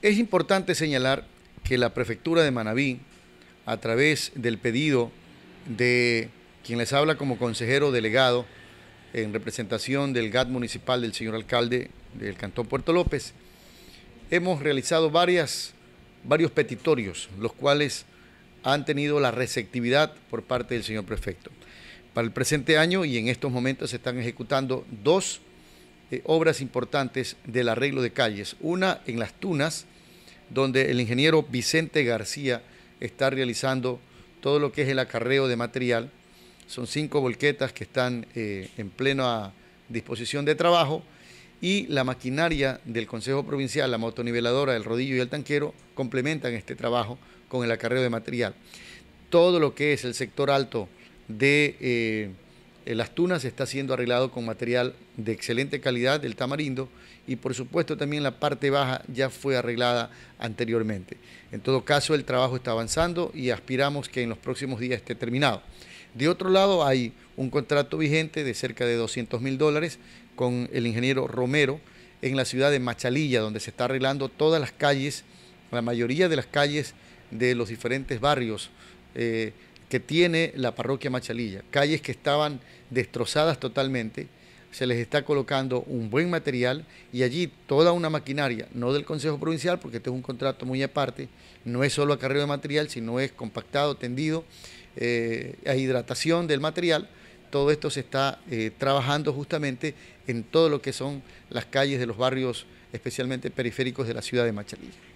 Es importante señalar que la prefectura de Manabí, a través del pedido de quien les habla como consejero delegado en representación del GAT municipal del señor alcalde del Cantón Puerto López, hemos realizado varias, varios petitorios, los cuales han tenido la receptividad por parte del señor prefecto. Para el presente año y en estos momentos se están ejecutando dos eh, obras importantes del arreglo de calles. Una en Las Tunas, donde el ingeniero Vicente García está realizando todo lo que es el acarreo de material. Son cinco volquetas que están eh, en plena disposición de trabajo y la maquinaria del Consejo Provincial, la motoniveladora, el rodillo y el tanquero complementan este trabajo con el acarreo de material. Todo lo que es el sector alto de eh, las tunas está siendo arreglado con material de excelente calidad del tamarindo y por supuesto también la parte baja ya fue arreglada anteriormente. En todo caso el trabajo está avanzando y aspiramos que en los próximos días esté terminado. De otro lado hay un contrato vigente de cerca de 200 mil dólares con el ingeniero Romero en la ciudad de Machalilla, donde se está arreglando todas las calles, la mayoría de las calles de los diferentes barrios eh, que tiene la parroquia Machalilla, calles que estaban destrozadas totalmente, se les está colocando un buen material y allí toda una maquinaria, no del Consejo Provincial, porque este es un contrato muy aparte, no es solo acarreo de material, sino es compactado, tendido, eh, a hidratación del material, todo esto se está eh, trabajando justamente en todo lo que son las calles de los barrios, especialmente periféricos de la ciudad de Machalilla.